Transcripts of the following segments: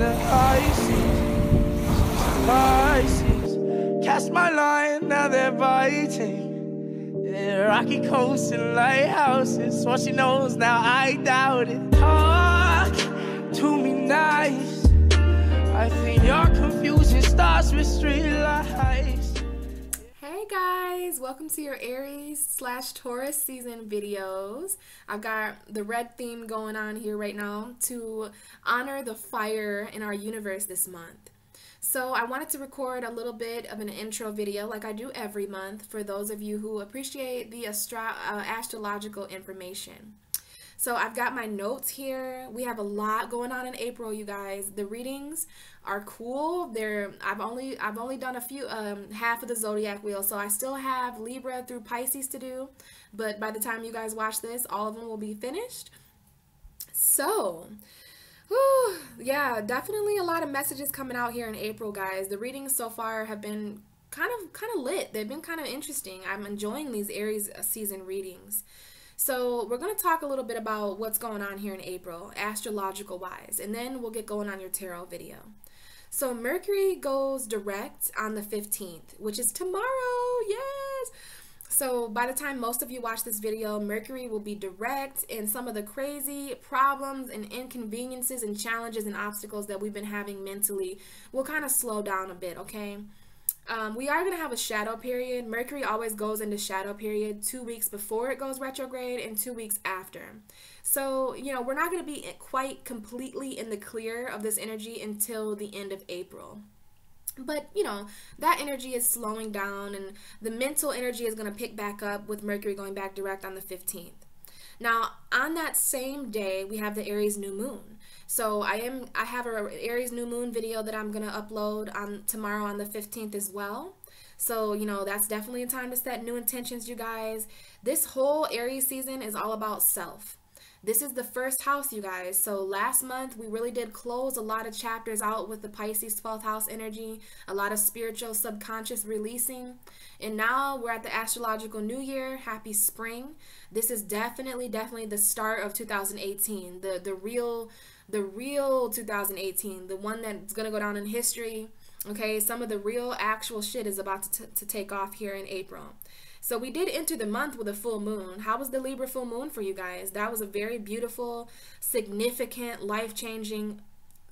the seas. Pisces. Cast my line, now they're biting. Yeah, rocky coast and lighthouses. What she knows now, I doubt it. Talk to me nice. I think your confusion starts with street. Guys, welcome to your Aries slash Taurus season videos. I've got the red theme going on here right now to honor the fire in our universe this month. So I wanted to record a little bit of an intro video like I do every month for those of you who appreciate the astro uh, astrological information. So I've got my notes here. We have a lot going on in April, you guys. The readings are cool. They're I've only I've only done a few um half of the zodiac wheel, so I still have Libra through Pisces to do. But by the time you guys watch this, all of them will be finished. So, whew, yeah, definitely a lot of messages coming out here in April, guys. The readings so far have been kind of kind of lit. They've been kind of interesting. I'm enjoying these Aries season readings. So, we're going to talk a little bit about what's going on here in April, astrological wise, and then we'll get going on your tarot video. So, Mercury goes direct on the 15th, which is tomorrow. Yes. So, by the time most of you watch this video, Mercury will be direct, and some of the crazy problems and inconveniences and challenges and obstacles that we've been having mentally will kind of slow down a bit, okay? Um, we are going to have a shadow period. Mercury always goes into shadow period two weeks before it goes retrograde and two weeks after. So, you know, we're not going to be quite completely in the clear of this energy until the end of April. But, you know, that energy is slowing down and the mental energy is going to pick back up with Mercury going back direct on the 15th. Now, on that same day, we have the Aries new moon. So I am I have a Aries new moon video that I'm going to upload on tomorrow on the 15th as well. So, you know, that's definitely a time to set new intentions, you guys. This whole Aries season is all about self. This is the first house, you guys. So last month, we really did close a lot of chapters out with the Pisces 12th house energy, a lot of spiritual subconscious releasing. And now we're at the astrological new year. Happy spring. This is definitely, definitely the start of 2018. The, the real, the real 2018, the one that's going to go down in history. Okay, some of the real actual shit is about to, to take off here in April. So we did enter the month with a full moon. How was the Libra full moon for you guys? That was a very beautiful, significant, life-changing,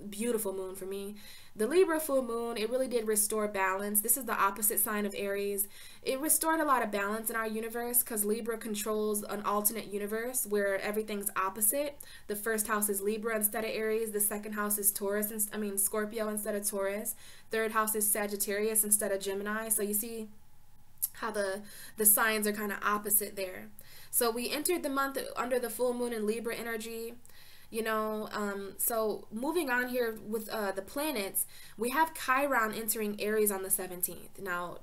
beautiful moon for me. The Libra full moon, it really did restore balance. This is the opposite sign of Aries. It restored a lot of balance in our universe because Libra controls an alternate universe where everything's opposite. The first house is Libra instead of Aries. The second house is Taurus, I mean Scorpio instead of Taurus. Third house is Sagittarius instead of Gemini. So you see how the the signs are kind of opposite there. So we entered the month under the full moon in Libra energy. You know, um, so moving on here with uh, the planets, we have Chiron entering Aries on the 17th. Now,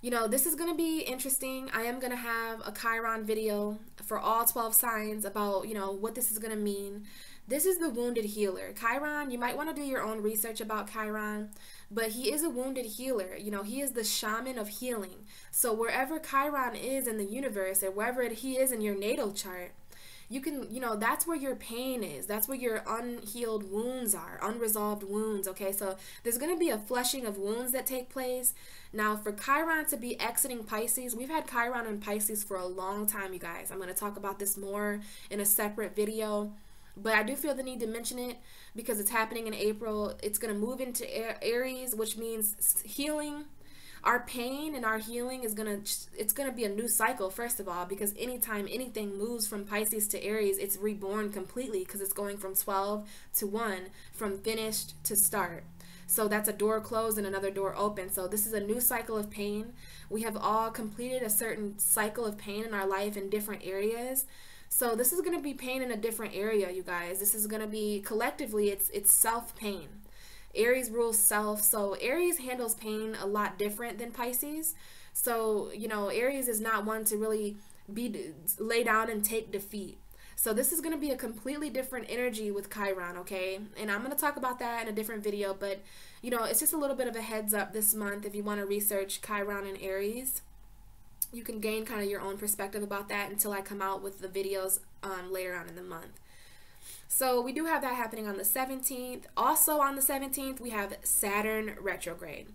you know, this is going to be interesting. I am going to have a Chiron video for all 12 signs about, you know, what this is going to mean. This is the wounded healer. Chiron, you might want to do your own research about Chiron, but he is a wounded healer. You know, he is the shaman of healing. So wherever Chiron is in the universe or wherever he is in your natal chart, you can, you know, that's where your pain is. That's where your unhealed wounds are, unresolved wounds, okay? So there's going to be a flushing of wounds that take place. Now, for Chiron to be exiting Pisces, we've had Chiron in Pisces for a long time, you guys. I'm going to talk about this more in a separate video but I do feel the need to mention it because it's happening in April. It's going to move into Aries, which means healing. Our pain and our healing is going to it's going to be a new cycle first of all because anytime anything moves from Pisces to Aries, it's reborn completely because it's going from 12 to 1, from finished to start. So that's a door closed and another door open. So this is a new cycle of pain. We have all completed a certain cycle of pain in our life in different areas. So this is going to be pain in a different area, you guys. This is going to be collectively it's it's self-pain. Aries rules self. So Aries handles pain a lot different than Pisces. So, you know, Aries is not one to really be lay down and take defeat. So this is going to be a completely different energy with Chiron, okay? And I'm going to talk about that in a different video, but you know, it's just a little bit of a heads up this month if you want to research Chiron and Aries you can gain kind of your own perspective about that until I come out with the videos um, later on in the month. So we do have that happening on the 17th. Also on the 17th, we have Saturn retrograde.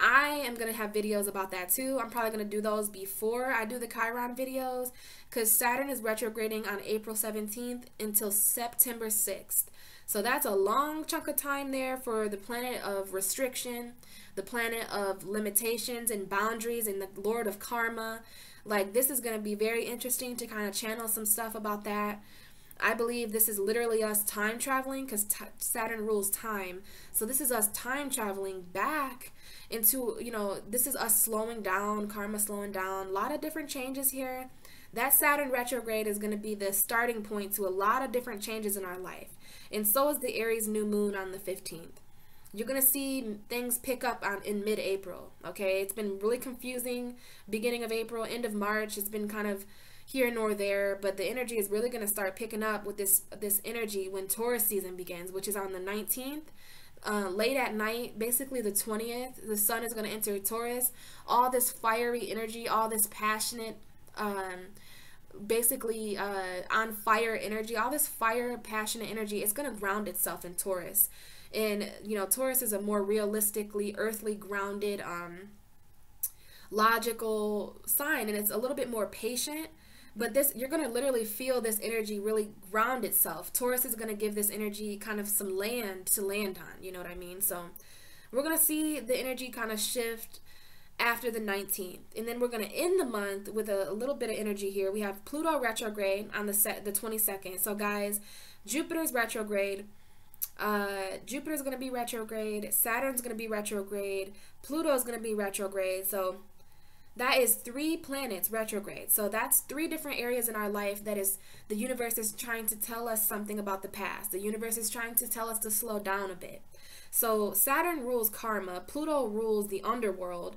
I am going to have videos about that too. I'm probably going to do those before I do the Chiron videos because Saturn is retrograding on April 17th until September 6th. So that's a long chunk of time there for the planet of restriction, the planet of limitations and boundaries, and the Lord of Karma. Like, this is going to be very interesting to kind of channel some stuff about that. I believe this is literally us time traveling because Saturn rules time. So this is us time traveling back into, you know, this is us slowing down, karma slowing down, a lot of different changes here. That Saturn retrograde is going to be the starting point to a lot of different changes in our life. And so is the Aries new moon on the 15th. You're going to see things pick up on in mid-April, okay? It's been really confusing beginning of April, end of March. It's been kind of here nor there, but the energy is really going to start picking up with this this energy when Taurus season begins, which is on the 19th. Uh, late at night, basically the 20th, the sun is going to enter Taurus. All this fiery energy, all this passionate, um, basically uh, on fire energy, all this fire, passionate energy, it's going to ground itself in Taurus. And, you know, Taurus is a more realistically, earthly grounded, um, logical sign, and it's a little bit more patient but this, you're going to literally feel this energy really ground itself. Taurus is going to give this energy kind of some land to land on. You know what I mean? So we're going to see the energy kind of shift after the 19th. And then we're going to end the month with a, a, little bit of energy here. We have Pluto retrograde on the set the 22nd. So guys, Jupiter's retrograde. Uh, Jupiter's going to be retrograde. Saturn's going to be retrograde. Pluto's going to be retrograde. So that is three planets retrograde. So that's three different areas in our life that is the universe is trying to tell us something about the past. The universe is trying to tell us to slow down a bit. So Saturn rules karma, Pluto rules the underworld,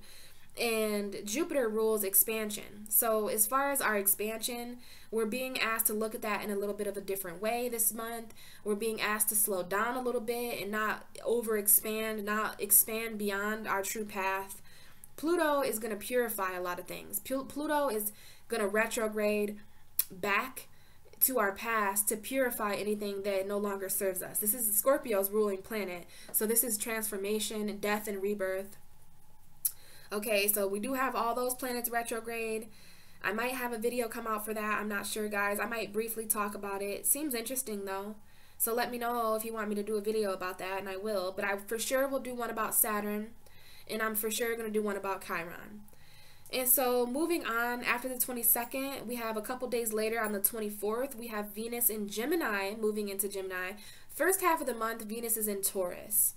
and Jupiter rules expansion. So as far as our expansion, we're being asked to look at that in a little bit of a different way this month. We're being asked to slow down a little bit and not overexpand, not expand beyond our true path Pluto is going to purify a lot of things. Pluto is going to retrograde back to our past to purify anything that no longer serves us. This is Scorpio's ruling planet. So this is transformation, death, and rebirth. Okay, so we do have all those planets retrograde. I might have a video come out for that. I'm not sure, guys. I might briefly talk about it. Seems interesting, though. So let me know if you want me to do a video about that, and I will. But I for sure will do one about Saturn and I'm for sure going to do one about Chiron. And so moving on, after the 22nd, we have a couple days later on the 24th, we have Venus in Gemini moving into Gemini. First half of the month, Venus is in Taurus.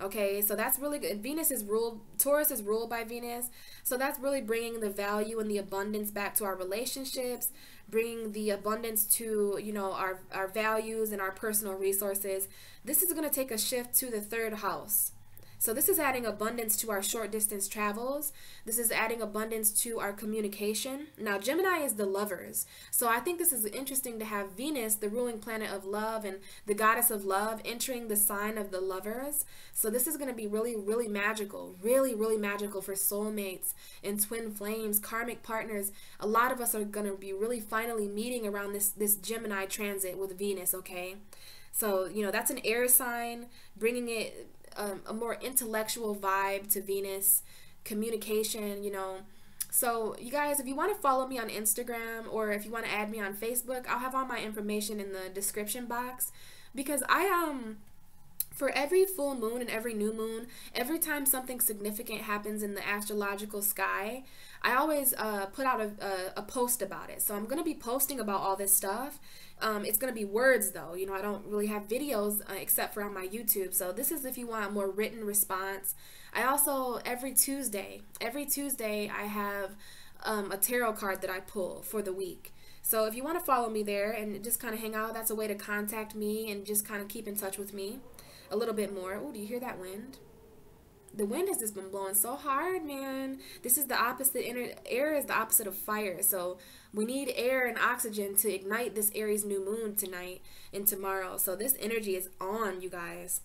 Okay, so that's really good. Venus is ruled, Taurus is ruled by Venus. So that's really bringing the value and the abundance back to our relationships, bringing the abundance to, you know, our, our values and our personal resources. This is going to take a shift to the third house. So this is adding abundance to our short distance travels. This is adding abundance to our communication. Now, Gemini is the lovers. So I think this is interesting to have Venus, the ruling planet of love and the goddess of love, entering the sign of the lovers. So this is going to be really, really magical. Really, really magical for soulmates and twin flames, karmic partners. A lot of us are going to be really finally meeting around this, this Gemini transit with Venus, okay? So, you know, that's an air sign, bringing it um, a more intellectual vibe to Venus, communication, you know. So, you guys, if you want to follow me on Instagram or if you want to add me on Facebook, I'll have all my information in the description box because I um for every full moon and every new moon, every time something significant happens in the astrological sky, I always uh, put out a, a, a, post about it. So I'm going to be posting about all this stuff. Um, it's going to be words though. You know, I don't really have videos uh, except for on my YouTube. So this is if you want a more written response. I also, every Tuesday, every Tuesday, I have um, a tarot card that I pull for the week. So if you want to follow me there and just kind of hang out, that's a way to contact me and just kind of keep in touch with me a little bit more. Oh, do you hear that wind? The wind has just been blowing so hard, man. This is the opposite. Inner, Air is the opposite of fire. So we need air and oxygen to ignite this Aries new moon tonight and tomorrow. So this energy is on, you guys.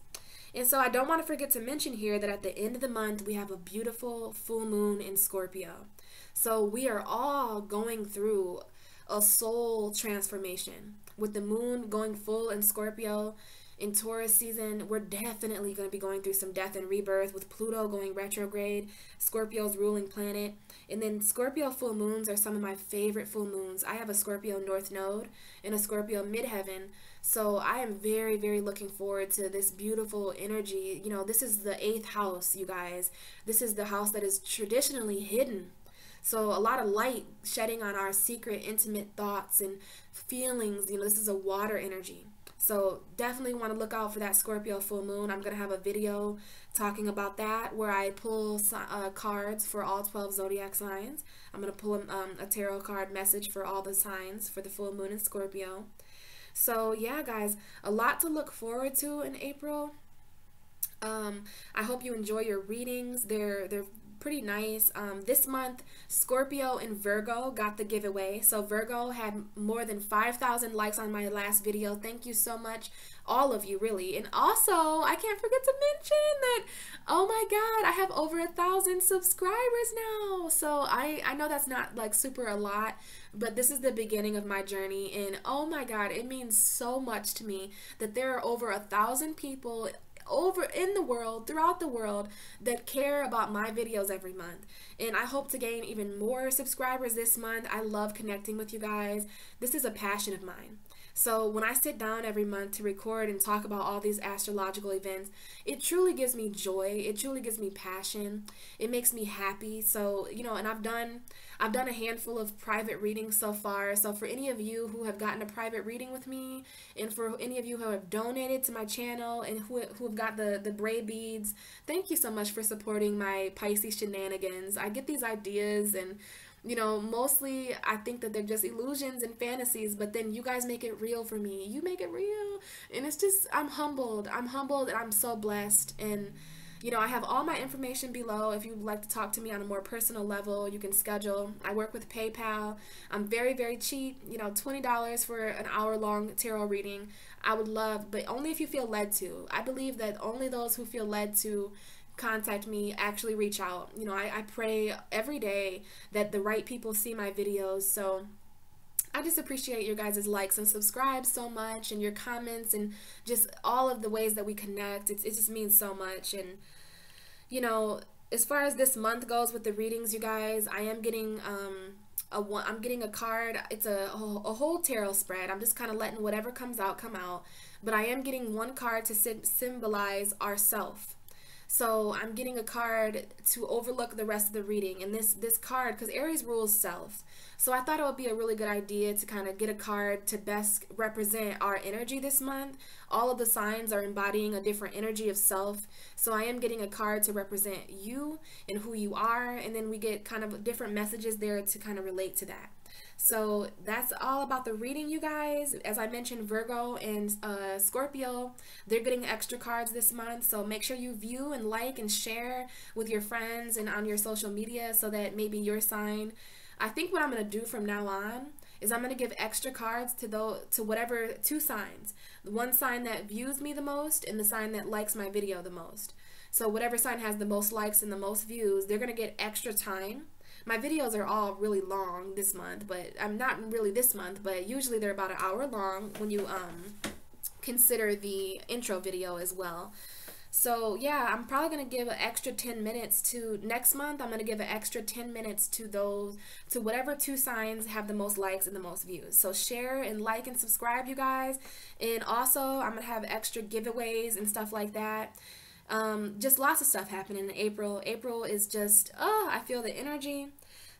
And so I don't want to forget to mention here that at the end of the month, we have a beautiful full moon in Scorpio. So we are all going through a soul transformation. With the moon going full in Scorpio in Taurus season, we're definitely going to be going through some death and rebirth with Pluto going retrograde, Scorpio's ruling planet. And then Scorpio full moons are some of my favorite full moons. I have a Scorpio North Node and a Scorpio Midheaven. So I am very, very looking forward to this beautiful energy. You know, this is the eighth house, you guys. This is the house that is traditionally hidden. So a lot of light shedding on our secret, intimate thoughts and feelings. You know, this is a water energy. So definitely want to look out for that Scorpio full moon. I'm going to have a video talking about that where I pull uh, cards for all 12 zodiac signs. I'm going to pull um, a tarot card message for all the signs for the full moon in Scorpio. So yeah, guys, a lot to look forward to in April. Um, I hope you enjoy your readings. They're they're pretty nice. Um, this month, Scorpio and Virgo got the giveaway. So Virgo had more than 5,000 likes on my last video. Thank you so much, all of you, really. And also, I can't forget to mention that, oh my God, I have over a thousand subscribers now. So I, I know that's not like super a lot, but this is the beginning of my journey. And oh my God, it means so much to me that there are over a thousand people over in the world, throughout the world, that care about my videos every month. And I hope to gain even more subscribers this month. I love connecting with you guys. This is a passion of mine. So when I sit down every month to record and talk about all these astrological events, it truly gives me joy. It truly gives me passion. It makes me happy. So, you know, and I've done I've done a handful of private readings so far. So for any of you who have gotten a private reading with me and for any of you who have donated to my channel and who, who have got the, the braid beads, thank you so much for supporting my Pisces shenanigans. I get these ideas and you know, mostly I think that they're just illusions and fantasies, but then you guys make it real for me. You make it real. And it's just, I'm humbled. I'm humbled and I'm so blessed. And, you know, I have all my information below. If you'd like to talk to me on a more personal level, you can schedule. I work with PayPal. I'm very, very cheap. You know, $20 for an hour long tarot reading. I would love, but only if you feel led to. I believe that only those who feel led to contact me, actually reach out. You know, I, I pray every day that the right people see my videos. So I just appreciate your guys' likes and subscribes so much and your comments and just all of the ways that we connect. It, it just means so much. And, you know, as far as this month goes with the readings, you guys, I am getting um, a. I'm getting a card. It's a a whole tarot spread. I'm just kind of letting whatever comes out come out. But I am getting one card to symbolize ourself. So I'm getting a card to overlook the rest of the reading. And this, this card, because Aries rules self. So I thought it would be a really good idea to kind of get a card to best represent our energy this month. All of the signs are embodying a different energy of self. So I am getting a card to represent you and who you are. And then we get kind of different messages there to kind of relate to that. So that's all about the reading, you guys. As I mentioned, Virgo and uh, Scorpio, they're getting extra cards this month. So make sure you view and like and share with your friends and on your social media so that maybe your sign. I think what I'm going to do from now on is I'm going to give extra cards to those to whatever two signs. The one sign that views me the most and the sign that likes my video the most. So whatever sign has the most likes and the most views, they're going to get extra time my videos are all really long this month, but I'm not really this month, but usually they're about an hour long when you um consider the intro video as well. So yeah, I'm probably gonna give an extra 10 minutes to next month. I'm gonna give an extra 10 minutes to those to whatever two signs have the most likes and the most views. So share and like and subscribe, you guys. And also, I'm gonna have extra giveaways and stuff like that. Um, just lots of stuff happening in April. April is just, oh, I feel the energy.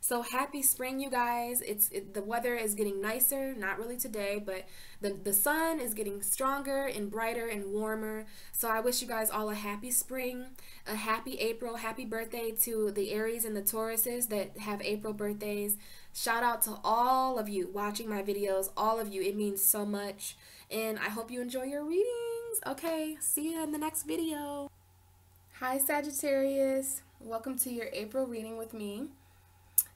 So happy spring, you guys. It's it, the weather is getting nicer, not really today, but the, the sun is getting stronger and brighter and warmer. So I wish you guys all a happy spring, a happy April, happy birthday to the Aries and the Tauruses that have April birthdays. Shout out to all of you watching my videos, all of you. It means so much. And I hope you enjoy your readings. Okay, see you in the next video. Hi Sagittarius. Welcome to your April reading with me.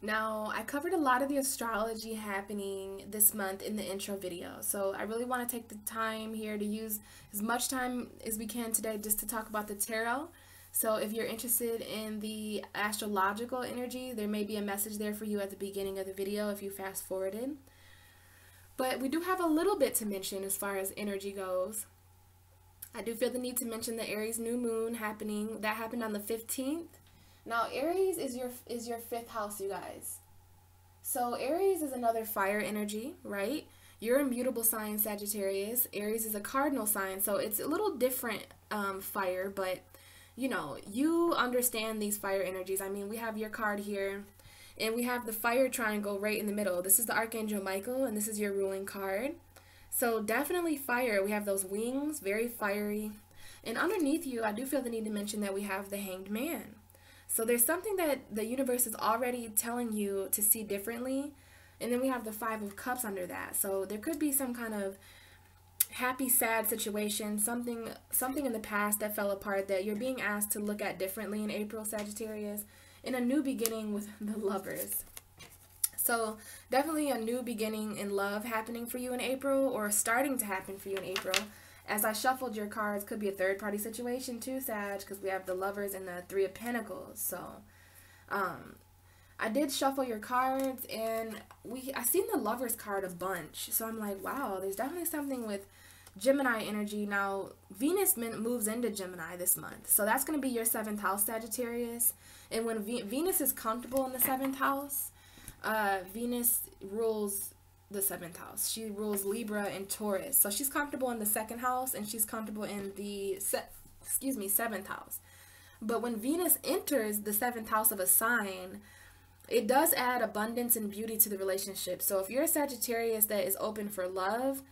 Now, I covered a lot of the astrology happening this month in the intro video, so I really want to take the time here to use as much time as we can today just to talk about the tarot. So if you're interested in the astrological energy, there may be a message there for you at the beginning of the video if you fast forwarded. But we do have a little bit to mention as far as energy goes. I do feel the need to mention the Aries new moon happening. That happened on the 15th. Now, Aries is your is your fifth house, you guys. So Aries is another fire energy, right? You're a mutable sign, Sagittarius. Aries is a cardinal sign, so it's a little different um, fire, but you know, you understand these fire energies. I mean, we have your card here, and we have the fire triangle right in the middle. This is the Archangel Michael, and this is your ruling card. So definitely fire. We have those wings, very fiery. And underneath you, I do feel the need to mention that we have the Hanged Man. So there's something that the universe is already telling you to see differently. And then we have the Five of Cups under that. So there could be some kind of happy sad situation, something something in the past that fell apart that you're being asked to look at differently in April Sagittarius, in a new beginning with the lovers. So, definitely a new beginning in love happening for you in April or starting to happen for you in April. As I shuffled your cards, could be a third party situation too, Sag, because we have the lovers and the three of pentacles. So, um, I did shuffle your cards and we I seen the lovers card a bunch. So I'm like, wow, there's definitely something with Gemini energy. Now, Venus moves into Gemini this month. So that's going to be your seventh house, Sagittarius. And when v Venus is comfortable in the seventh house, uh, Venus rules the seventh house. She rules Libra and Taurus. So she's comfortable in the second house and she's comfortable in the, se excuse me, seventh house. But when Venus enters the seventh house of a sign, it does add abundance and beauty to the relationship. So if you're a Sagittarius that is open for love,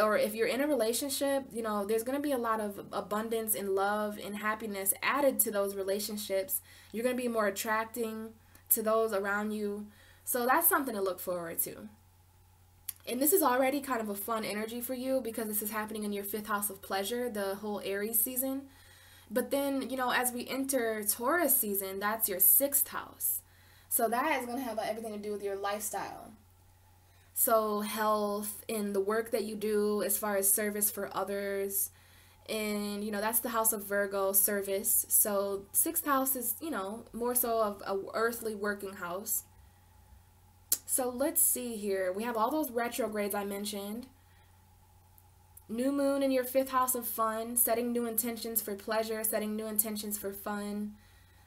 or if you're in a relationship, you know, there's going to be a lot of abundance and love and happiness added to those relationships. You're going to be more attracting to those around you. So that's something to look forward to. And this is already kind of a fun energy for you because this is happening in your fifth house of pleasure, the whole Aries season. But then, you know, as we enter Taurus season, that's your sixth house. So that is going to have everything to do with your lifestyle. So, health and the work that you do as far as service for others. And, you know, that's the house of Virgo, service. So, sixth house is, you know, more so of a earthly working house. So, let's see here. We have all those retrogrades I mentioned. New moon in your fifth house of fun, setting new intentions for pleasure, setting new intentions for fun.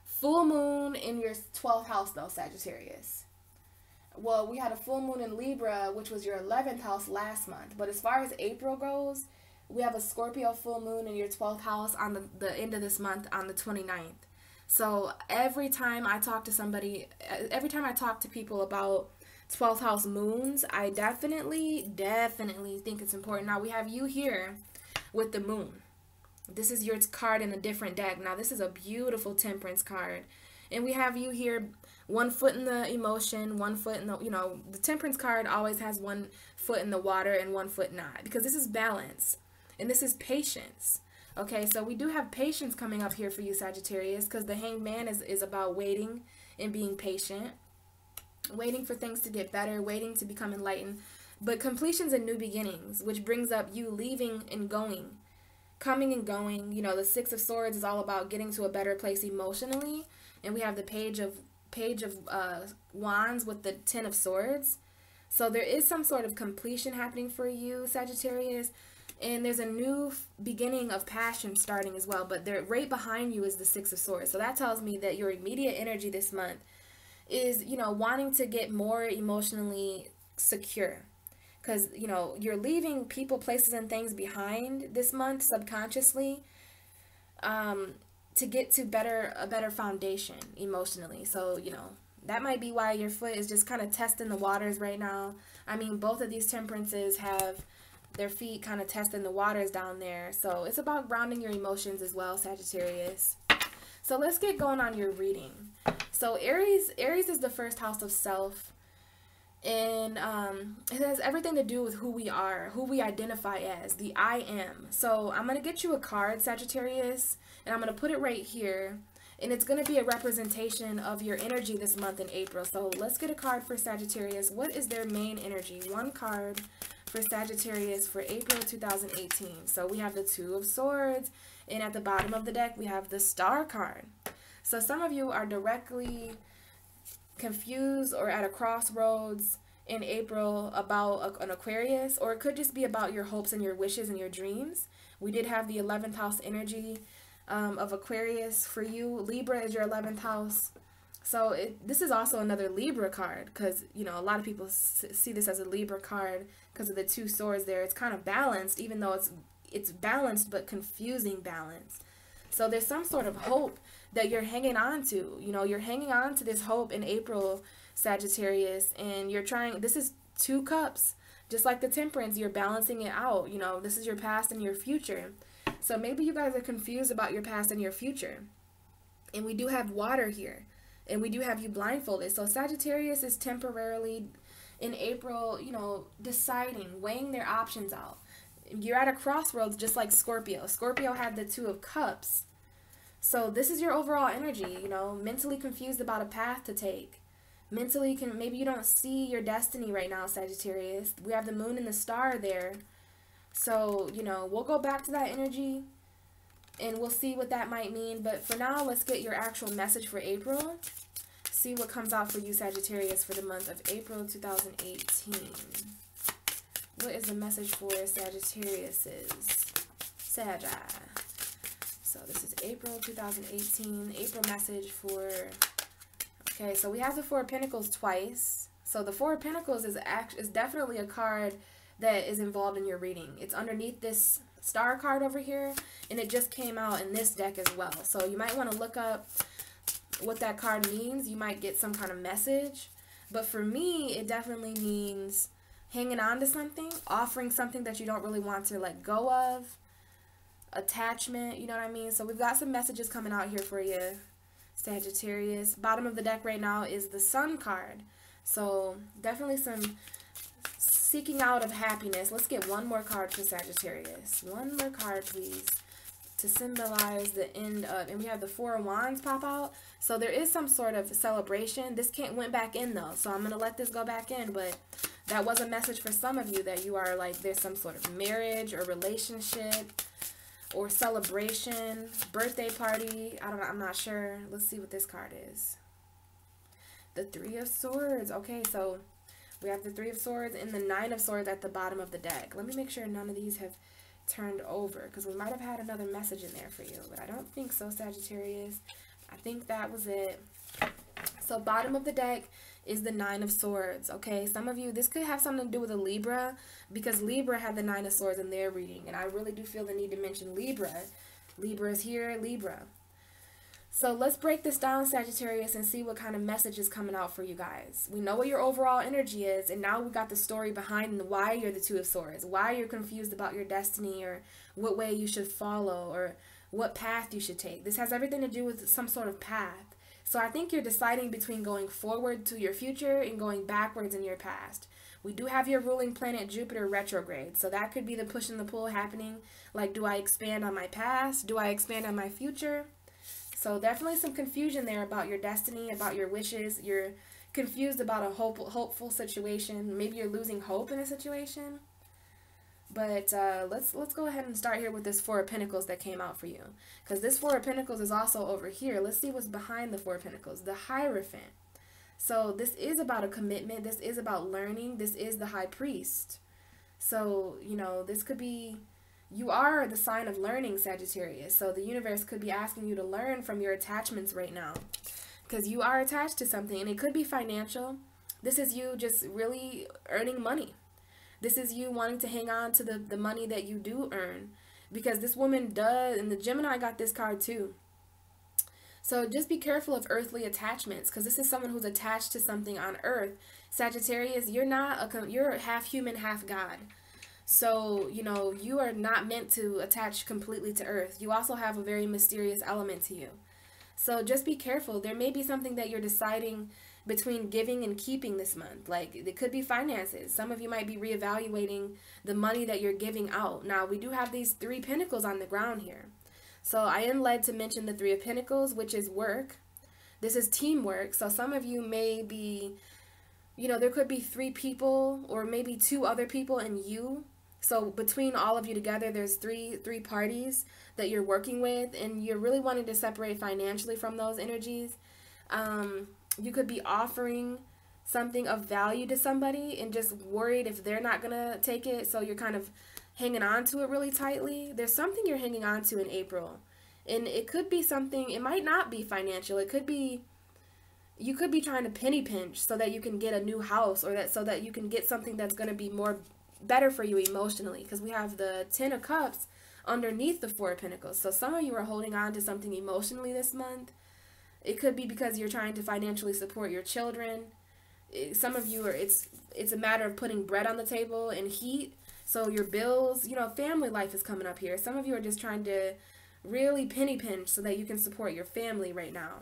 Full moon in your 12th house, though, Sagittarius well, we had a full moon in Libra, which was your 11th house last month. But as far as April goes, we have a Scorpio full moon in your 12th house on the, the end of this month on the 29th. So every time I talk to somebody, every time I talk to people about 12th house moons, I definitely, definitely think it's important. Now we have you here with the moon. This is your card in a different deck. Now this is a beautiful temperance card. And we have you here one foot in the emotion, one foot in the, you know, the temperance card always has one foot in the water and one foot not because this is balance and this is patience. Okay, so we do have patience coming up here for you, Sagittarius, because the hanged man is, is about waiting and being patient, waiting for things to get better, waiting to become enlightened. But completions and new beginnings, which brings up you leaving and going, coming and going. You know, the Six of Swords is all about getting to a better place emotionally. And we have the Page of page of uh, wands with the ten of swords so there is some sort of completion happening for you sagittarius and there's a new beginning of passion starting as well but there right behind you is the six of swords so that tells me that your immediate energy this month is you know wanting to get more emotionally secure because you know you're leaving people places and things behind this month subconsciously um to get to better a better foundation emotionally. So, you know, that might be why your foot is just kind of testing the waters right now. I mean, both of these temperances have their feet kind of testing the waters down there. So, it's about grounding your emotions as well, Sagittarius. So, let's get going on your reading. So, Aries Aries is the first house of self and um, it has everything to do with who we are, who we identify as, the I am. So I'm going to get you a card, Sagittarius, and I'm going to put it right here. And it's going to be a representation of your energy this month in April. So let's get a card for Sagittarius. What is their main energy? One card for Sagittarius for April 2018. So we have the Two of Swords, and at the bottom of the deck, we have the Star card. So some of you are directly confused or at a crossroads in April about an Aquarius, or it could just be about your hopes and your wishes and your dreams. We did have the 11th house energy um, of Aquarius for you. Libra is your 11th house. So it, this is also another Libra card because, you know, a lot of people see this as a Libra card because of the two swords there. It's kind of balanced, even though it's it's balanced but confusing balance. So there's some sort of hope that you're hanging on to. You know, you're hanging on to this hope in April, Sagittarius, and you're trying, this is two cups. Just like the temperance, you're balancing it out. You know, this is your past and your future. So maybe you guys are confused about your past and your future. And we do have water here. And we do have you blindfolded. So Sagittarius is temporarily in April, you know, deciding, weighing their options out. You're at a crossroads just like Scorpio. Scorpio had the Two of Cups. So this is your overall energy, you know, mentally confused about a path to take. Mentally can maybe you don't see your destiny right now, Sagittarius. We have the moon and the star there. So, you know, we'll go back to that energy and we'll see what that might mean. But for now, let's get your actual message for April. See what comes out for you, Sagittarius, for the month of April 2018. What is the message for Sagittarius's? Sagi. So this is April 2018. April message for... Okay, so we have the Four of Pentacles twice. So the Four of Pentacles is, act is definitely a card that is involved in your reading. It's underneath this star card over here, and it just came out in this deck as well. So you might want to look up what that card means. You might get some kind of message. But for me, it definitely means hanging on to something, offering something that you don't really want to let go of, attachment, you know what I mean? So we've got some messages coming out here for you, Sagittarius. Bottom of the deck right now is the Sun card. So definitely some seeking out of happiness. Let's get one more card for Sagittarius. One more card, please, to symbolize the end of, and we have the Four of Wands pop out. So there is some sort of celebration. This can't went back in though, so I'm going to let this go back in, but that was a message for some of you that you are like, there's some sort of marriage or relationship or celebration, birthday party. I don't know. I'm not sure. Let's see what this card is. The Three of Swords. Okay, so we have the Three of Swords and the Nine of Swords at the bottom of the deck. Let me make sure none of these have turned over because we might have had another message in there for you, but I don't think so, Sagittarius. I think that was it. So bottom of the deck is the Nine of Swords, okay? Some of you, this could have something to do with a Libra because Libra had the Nine of Swords in their reading, and I really do feel the need to mention Libra. Libra is here, Libra. So let's break this down, Sagittarius, and see what kind of message is coming out for you guys. We know what your overall energy is, and now we got the story behind why you're the Two of Swords, why you're confused about your destiny, or what way you should follow, or what path you should take. This has everything to do with some sort of path. So I think you're deciding between going forward to your future and going backwards in your past. We do have your ruling planet Jupiter retrograde, so that could be the push and the pull happening. Like, do I expand on my past? Do I expand on my future? So definitely some confusion there about your destiny, about your wishes. You're confused about a hope, hopeful situation. Maybe you're losing hope in a situation. But uh, let's let's go ahead and start here with this Four of Pentacles that came out for you. Because this Four of Pentacles is also over here. Let's see what's behind the Four of Pentacles. The Hierophant. So this is about a commitment. This is about learning. This is the High Priest. So, you know, this could be, you are the sign of learning, Sagittarius. So the universe could be asking you to learn from your attachments right now. Because you are attached to something. And it could be financial. This is you just really earning money this is you wanting to hang on to the, the money that you do earn. Because this woman does, and the Gemini got this card too. So just be careful of earthly attachments because this is someone who's attached to something on earth. Sagittarius, you're not a you're half human, half God. So, you know, you are not meant to attach completely to earth. You also have a very mysterious element to you. So just be careful. There may be something that you're deciding between giving and keeping this month. Like it could be finances. Some of you might be reevaluating the money that you're giving out. Now, we do have these three pentacles on the ground here. So I am led to mention the three of pentacles, which is work. This is teamwork. So some of you may be, you know, there could be three people or maybe two other people and you. So between all of you together, there's three three parties that you're working with and you're really wanting to separate financially from those energies. Um, you could be offering something of value to somebody and just worried if they're not going to take it. So you're kind of hanging on to it really tightly. There's something you're hanging on to in April. And it could be something, it might not be financial. It could be you could be trying to penny pinch so that you can get a new house or that so that you can get something that's going to be more better for you emotionally because we have the 10 of cups underneath the four of pentacles. So some of you are holding on to something emotionally this month. It could be because you're trying to financially support your children. Eh, some of you are it's it's a matter of putting bread on the table and heat. So your bills, you know, family life is coming up here. Some of you are just trying to really penny pinch so that you can support your family right now.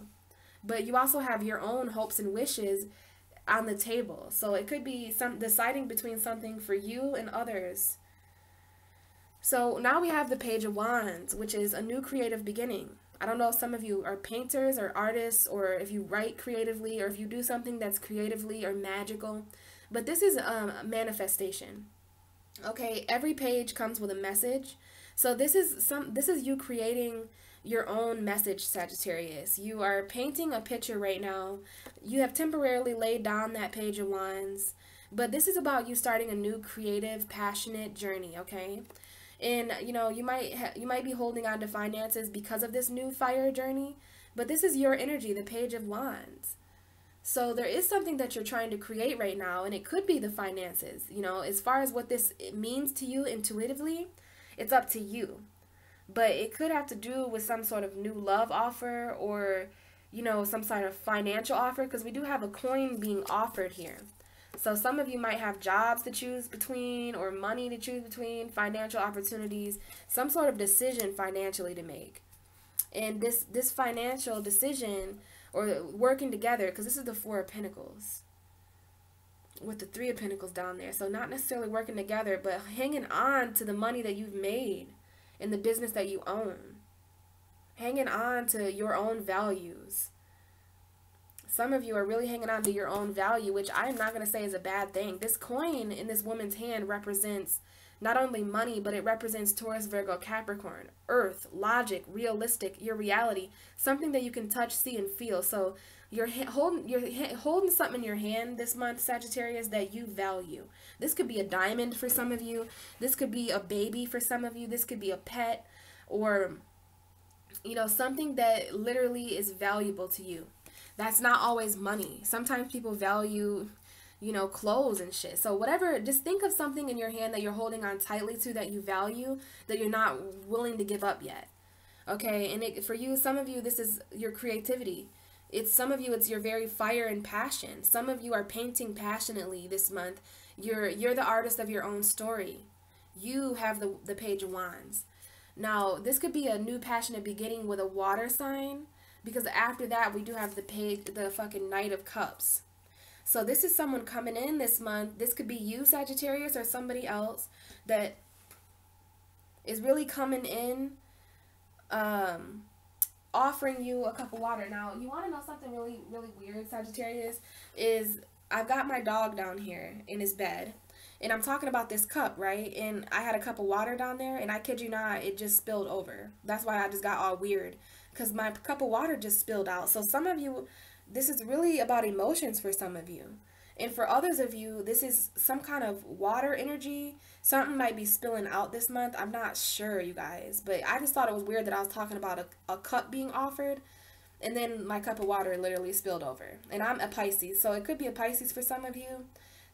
But you also have your own hopes and wishes on the table. So it could be some deciding between something for you and others. So now we have the Page of Wands, which is a new creative beginning. I don't know if some of you are painters or artists or if you write creatively or if you do something that's creatively or magical, but this is um, a manifestation. Okay, every page comes with a message. So this is some this is you creating your own message, Sagittarius. You are painting a picture right now. You have temporarily laid down that page of wands, but this is about you starting a new creative, passionate journey, okay? And you know, you might you might be holding on to finances because of this new fire journey, but this is your energy, the page of wands. So there is something that you're trying to create right now, and it could be the finances. You know, as far as what this means to you intuitively, it's up to you but it could have to do with some sort of new love offer or you know some sort of financial offer because we do have a coin being offered here so some of you might have jobs to choose between or money to choose between financial opportunities some sort of decision financially to make and this this financial decision or working together because this is the four of pentacles with the three of pentacles down there so not necessarily working together but hanging on to the money that you've made in the business that you own. Hanging on to your own values. Some of you are really hanging on to your own value, which I am not going to say is a bad thing. This coin in this woman's hand represents not only money, but it represents Taurus, Virgo, Capricorn, earth, logic, realistic, your reality, something that you can touch, see, and feel. So you're holding you're holding something in your hand this month, Sagittarius, that you value. This could be a diamond for some of you. This could be a baby for some of you. This could be a pet or you know, something that literally is valuable to you. That's not always money. Sometimes people value, you know, clothes and shit. So whatever, just think of something in your hand that you're holding on tightly to that you value that you're not willing to give up yet. Okay? And it, for you, some of you this is your creativity it's some of you it's your very fire and passion. Some of you are painting passionately this month. You're you're the artist of your own story. You have the the page of wands. Now, this could be a new passionate beginning with a water sign because after that we do have the page the fucking knight of cups. So this is someone coming in this month. This could be you Sagittarius or somebody else that is really coming in um offering you a cup of water. Now, you want to know something really, really weird, Sagittarius? Is I've got my dog down here in his bed, and I'm talking about this cup, right? And I had a cup of water down there, and I kid you not, it just spilled over. That's why I just got all weird, because my cup of water just spilled out. So some of you, this is really about emotions for some of you. And for others of you, this is some kind of water energy. Something might be spilling out this month. I'm not sure, you guys. But I just thought it was weird that I was talking about a, a cup being offered. And then my cup of water literally spilled over. And I'm a Pisces. So it could be a Pisces for some of you.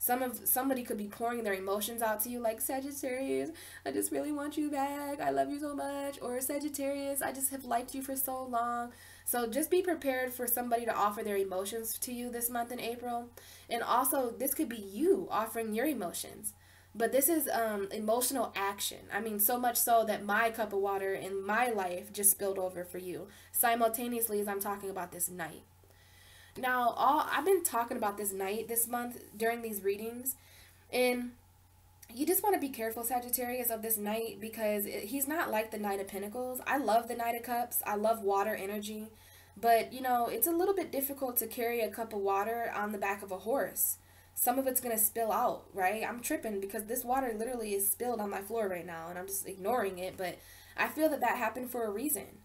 Some of somebody could be pouring their emotions out to you like Sagittarius, I just really want you back. I love you so much. Or Sagittarius, I just have liked you for so long. So just be prepared for somebody to offer their emotions to you this month in April. And also, this could be you offering your emotions. But this is um, emotional action. I mean, so much so that my cup of water in my life just spilled over for you simultaneously as I'm talking about this knight. Now, all I've been talking about this knight this month during these readings, and you just want to be careful, Sagittarius, of this knight because it, he's not like the Knight of Pentacles. I love the Knight of Cups. I love water energy. But, you know, it's a little bit difficult to carry a cup of water on the back of a horse. Some of it's going to spill out, right? I'm tripping because this water literally is spilled on my floor right now and I'm just ignoring it. But I feel that that happened for a reason.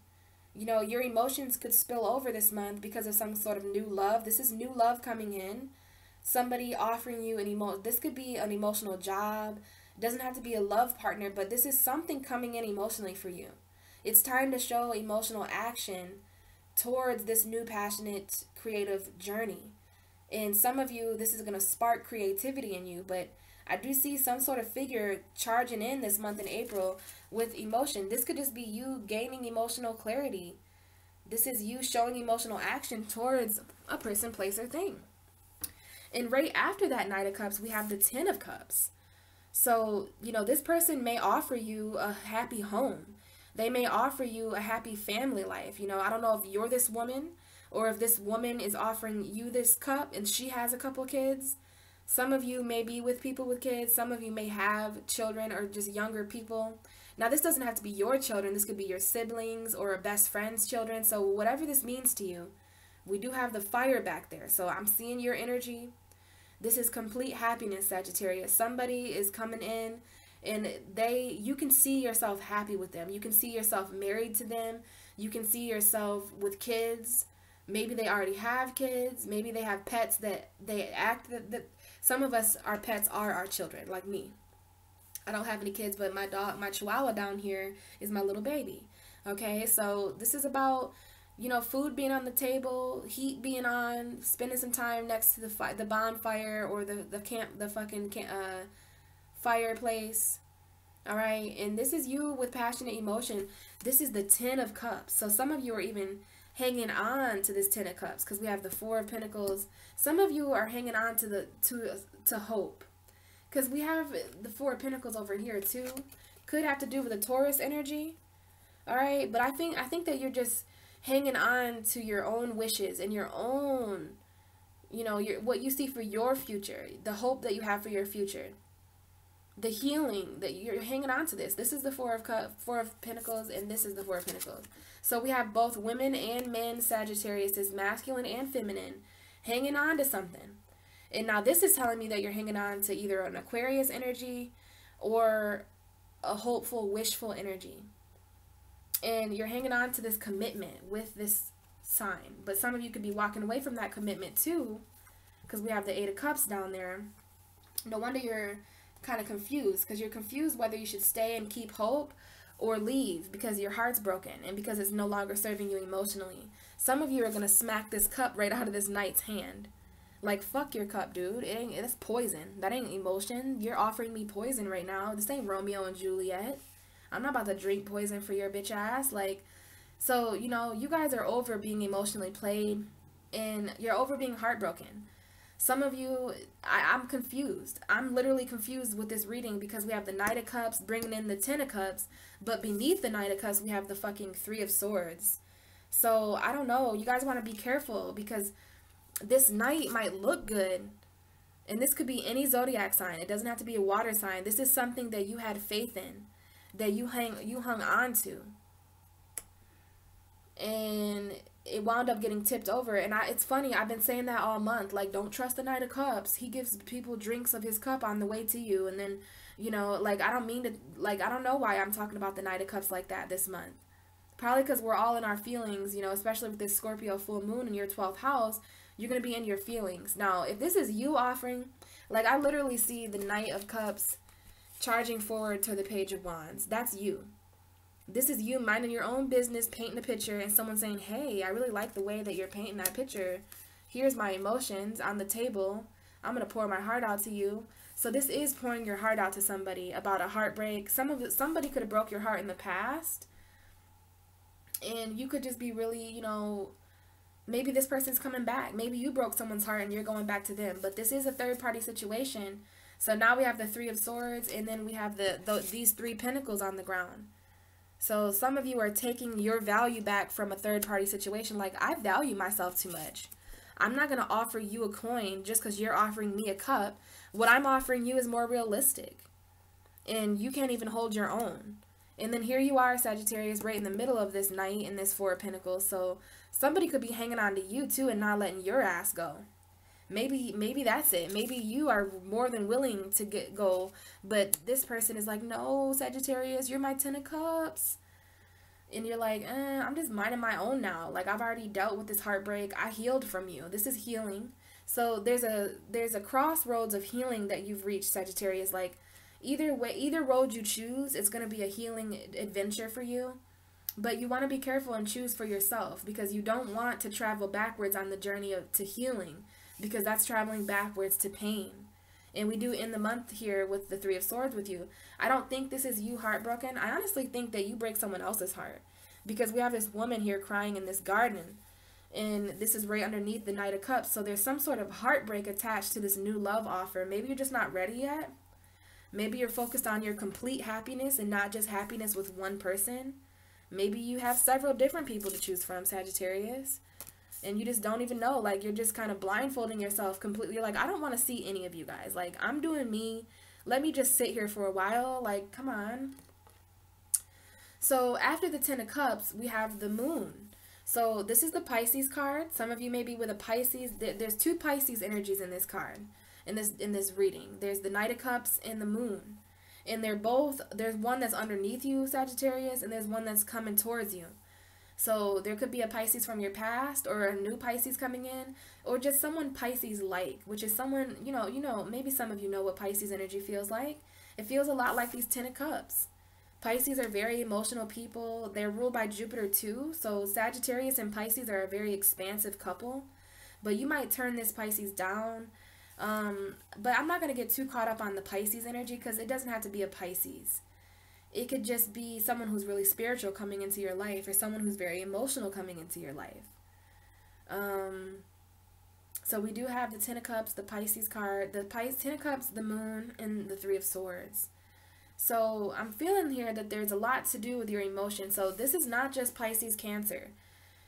You know, your emotions could spill over this month because of some sort of new love. This is new love coming in somebody offering you an emo this could be an emotional job. It doesn't have to be a love partner, but this is something coming in emotionally for you. It's time to show emotional action towards this new passionate creative journey. And some of you, this is going to spark creativity in you, but I do see some sort of figure charging in this month in April with emotion. This could just be you gaining emotional clarity. This is you showing emotional action towards a person, place, or thing. And right after that Knight of Cups, we have the Ten of Cups. So, you know, this person may offer you a happy home. They may offer you a happy family life. You know, I don't know if you're this woman or if this woman is offering you this cup and she has a couple kids some of you may be with people with kids, some of you may have children or just younger people. Now, this doesn't have to be your children, this could be your siblings or a best friend's children. So, whatever this means to you, we do have the fire back there. So, I'm seeing your energy. This is complete happiness, Sagittarius. Somebody is coming in and they you can see yourself happy with them. You can see yourself married to them. You can see yourself with kids. Maybe they already have kids. Maybe they have pets that they act that, that some of us, our pets are our children, like me. I don't have any kids, but my dog, my chihuahua down here is my little baby. Okay, so this is about you know food being on the table, heat being on, spending some time next to the fi- the bonfire or the the camp, the fucking camp, uh, fireplace. All right, and this is you with passionate emotion. This is the Ten of Cups. So some of you are even hanging on to this ten of cups because we have the four of pentacles. Some of you are hanging on to the to to hope. Because we have the four of pentacles over here too. Could have to do with the taurus energy. All right but i think i think that you're just hanging on to your own wishes and your own you know your what you see for your future the hope that you have for your future the healing that you're hanging on to this. This is the four of cup, four of pentacles, and this is the four of pentacles. So we have both women and men Sagittarius, is masculine and feminine, hanging on to something. And now this is telling me that you're hanging on to either an Aquarius energy or a hopeful, wishful energy. And you're hanging on to this commitment with this sign. But some of you could be walking away from that commitment too, because we have the Eight of Cups down there. No wonder you're kind of confused because you're confused whether you should stay and keep hope or leave because your heart's broken and because it's no longer serving you emotionally. Some of you are going to smack this cup right out of this knight's hand. Like, fuck your cup, dude. It ain't, it's poison. That ain't emotion. You're offering me poison right now. This ain't Romeo and Juliet. I'm not about to drink poison for your bitch ass. Like, so, you know, you guys are over being emotionally played and you're over being heartbroken. Some of you, I, I'm confused. I'm literally confused with this reading because we have the Knight of Cups bringing in the Ten of Cups, but beneath the Knight of Cups, we have the fucking Three of Swords. So I don't know. You guys want to be careful because this Knight might look good. And this could be any zodiac sign. It doesn't have to be a water sign. This is something that you had faith in, that you hang you hung on to. And it wound up getting tipped over. And I it's funny I've been saying that all month like don't trust the knight of cups. He gives people drinks of his cup on the way to you. And then you know like I don't mean to like I don't know why I'm talking about the knight of cups like that this month. Probably because we're all in our feelings you know especially with this Scorpio full moon in your 12th house you're gonna be in your feelings. Now if this is you offering like I literally see the knight of cups charging forward to the page of wands. That's you this is you minding your own business, painting a picture, and someone saying, Hey, I really like the way that you're painting that picture. Here's my emotions on the table. I'm going to pour my heart out to you. So this is pouring your heart out to somebody about a heartbreak. Some of somebody could have broke your heart in the past. And you could just be really, you know, maybe this person's coming back. Maybe you broke someone's heart and you're going back to them. But this is a third party situation. So now we have the 3 of swords and then we have the, the these three pentacles on the ground. So some of you are taking your value back from a third party situation. Like, I value myself too much. I'm not going to offer you a coin just because you're offering me a cup. What I'm offering you is more realistic. And you can't even hold your own. And then here you are, Sagittarius, right in the middle of this knight and this Four of Pentacles. So somebody could be hanging on to you too and not letting your ass go maybe maybe that's it. Maybe you are more than willing to get go but this person is like no sagittarius you're my ten of cups. And you're like eh, i'm just minding my own now. Like i've already dealt with this heartbreak. I healed from you. This is healing. So there's a there's a crossroads of healing that you've reached, Sagittarius. Like either way, either road you choose, it's gonna be a healing adventure for you. But you want to be careful and choose for yourself because you don't want to travel backwards on the journey of to healing because that's traveling backwards to pain. And we do end the month here with the Three of Swords with you. I don't think this is you heartbroken. I honestly think that you break someone else's heart because we have this woman here crying in this garden and this is right underneath the Knight of Cups. So there's some sort of heartbreak attached to this new love offer. Maybe you're just not ready yet. Maybe you're focused on your complete happiness and not just happiness with one person. Maybe you have several different people to choose from, Sagittarius. And you just don't even know. Like, you're just kind of blindfolding yourself completely. You're like, I don't want to see any of you guys. Like, I'm doing me. Let me just sit here for a while. Like, come on. So, after the Ten of Cups, we have the Moon. So this is the Pisces card. Some of you may be with a Pisces. There's two Pisces energies in this card, in this in this reading. There's the Knight of Cups and the Moon, and they're both. There's one that's underneath you, Sagittarius, and there's one that's coming towards you. So there could be a Pisces from your past, or a new Pisces coming in, or just someone Pisces like, which is someone you know. You know, maybe some of you know what Pisces energy feels like. It feels a lot like these Ten of Cups. Pisces are very emotional people. They're ruled by Jupiter too. So Sagittarius and Pisces are a very expansive couple. But you might turn this Pisces down. Um, but I'm not going to get too caught up on the Pisces energy because it doesn't have to be a Pisces. It could just be someone who's really spiritual coming into your life or someone who's very emotional coming into your life. Um, so we do have the Ten of Cups, the Pisces card, the Pisces, Ten of Cups, the Moon, and the Three of Swords. So I'm feeling here that there's a lot to do with your emotions. So this is not just Pisces Cancer.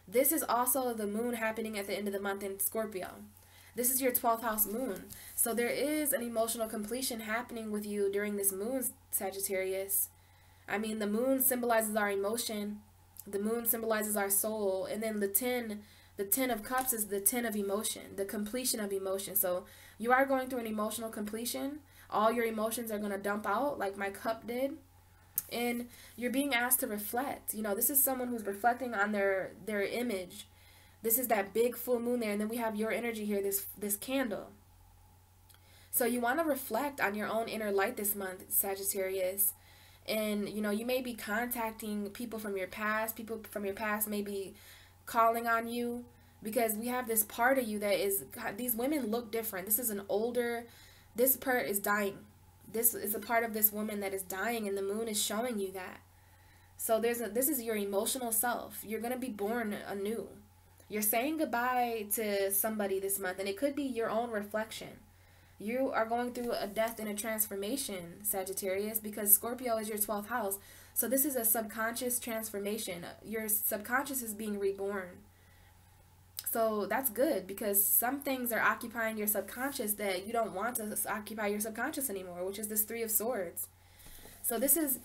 This is also the moon happening at the end of the month in Scorpio. This is your 12th house moon. So there is an emotional completion happening with you during this moon, Sagittarius. I mean, the moon symbolizes our emotion. The moon symbolizes our soul. And then the 10, the 10 of cups is the 10 of emotion, the completion of emotion. So you are going through an emotional completion all your emotions are going to dump out like my cup did and you're being asked to reflect you know this is someone who's reflecting on their their image this is that big full moon there and then we have your energy here this this candle so you want to reflect on your own inner light this month sagittarius and you know you may be contacting people from your past people from your past may be calling on you because we have this part of you that is these women look different this is an older this part is dying. This is a part of this woman that is dying, and the moon is showing you that. So there's a, this is your emotional self. You're gonna be born anew. You're saying goodbye to somebody this month, and it could be your own reflection. You are going through a death and a transformation, Sagittarius, because Scorpio is your 12th house. So this is a subconscious transformation. Your subconscious is being reborn. So that's good because some things are occupying your subconscious that you don't want to occupy your subconscious anymore, which is this 3 of swords. So this is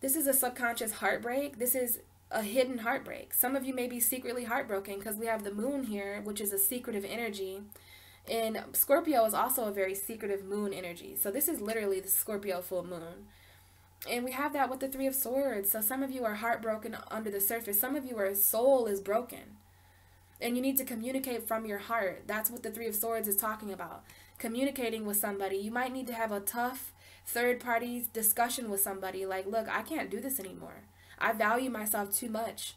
this is a subconscious heartbreak. This is a hidden heartbreak. Some of you may be secretly heartbroken because we have the moon here, which is a secretive energy. And Scorpio is also a very secretive moon energy. So this is literally the Scorpio full moon. And we have that with the Three of Swords. So some of you are heartbroken under the surface. Some of you are soul is broken. And you need to communicate from your heart. That's what the Three of Swords is talking about. Communicating with somebody. You might need to have a tough third party discussion with somebody. Like, look, I can't do this anymore. I value myself too much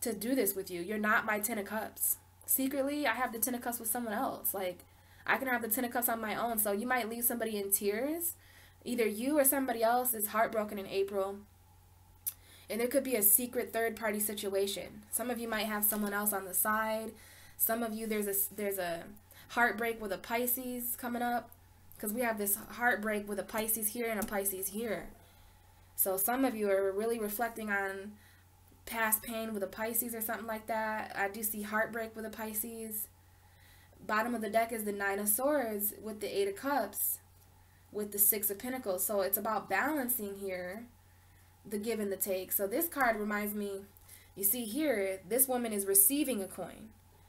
to do this with you. You're not my Ten of Cups. Secretly, I have the Ten of Cups with someone else. Like, I can have the Ten of Cups on my own. So you might leave somebody in tears. Either you or somebody else is heartbroken in April and there could be a secret third party situation. Some of you might have someone else on the side. Some of you there's a there's a heartbreak with a Pisces coming up because we have this heartbreak with a Pisces here and a Pisces here. So some of you are really reflecting on past pain with a Pisces or something like that. I do see heartbreak with a Pisces. Bottom of the deck is the Nine of Swords with the Eight of Cups with the Six of Pentacles. So it's about balancing here the give and the take. So this card reminds me, you see here, this woman is receiving a coin.